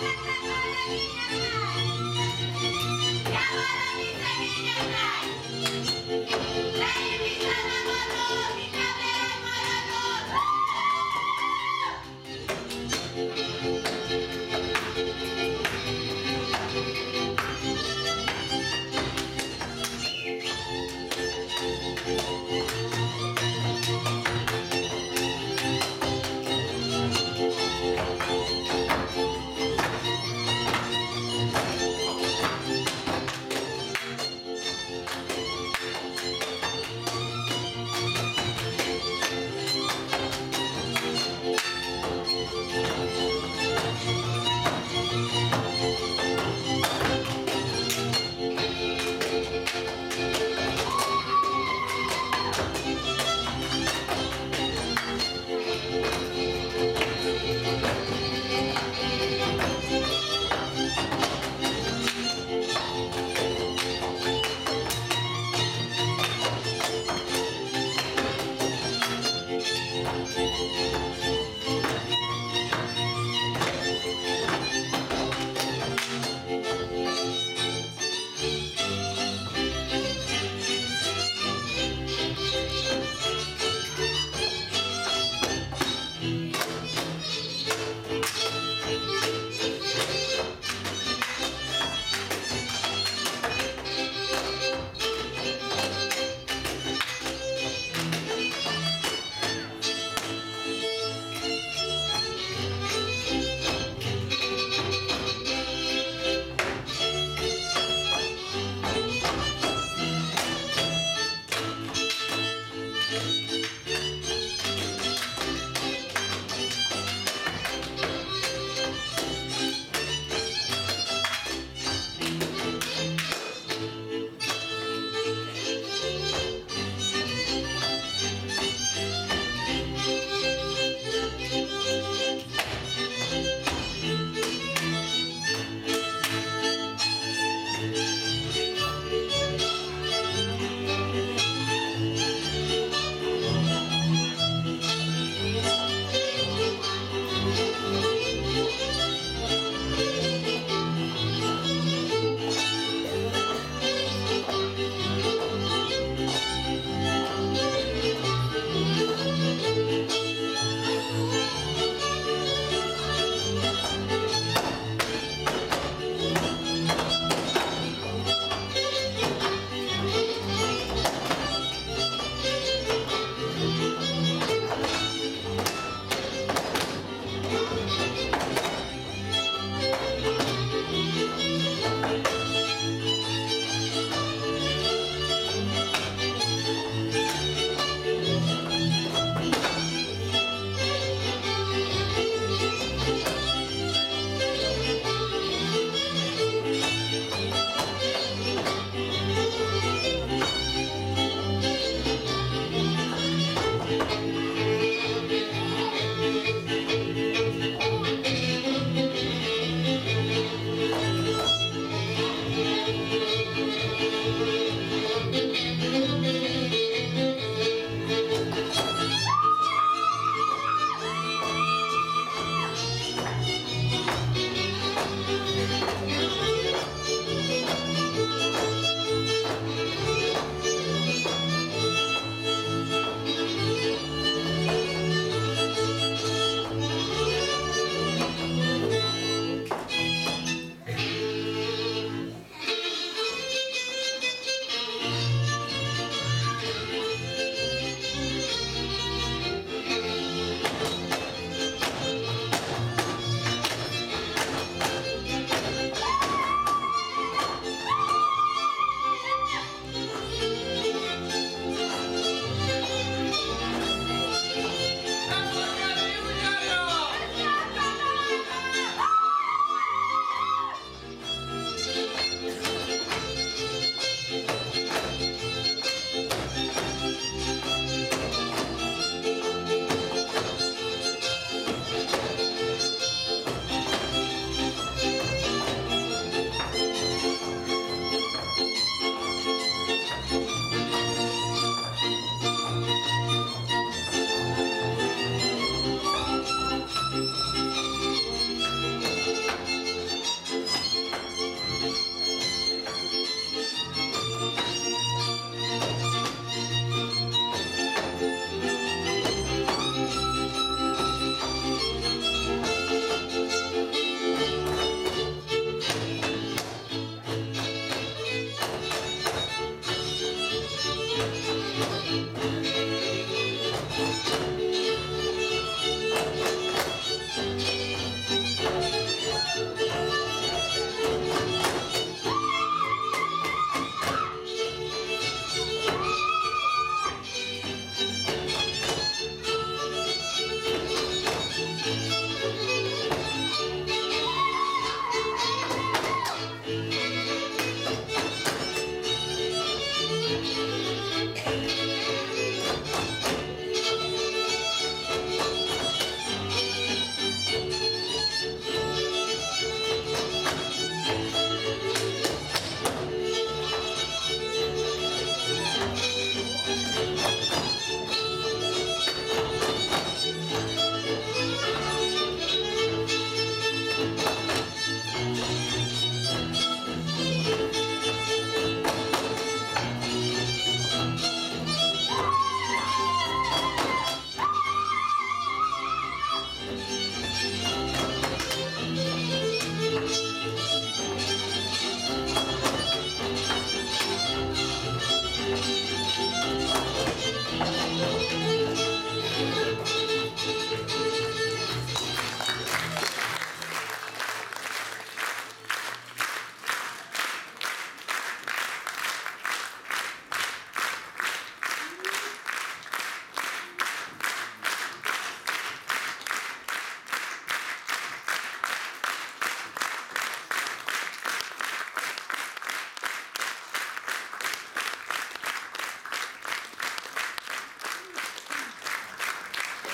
Música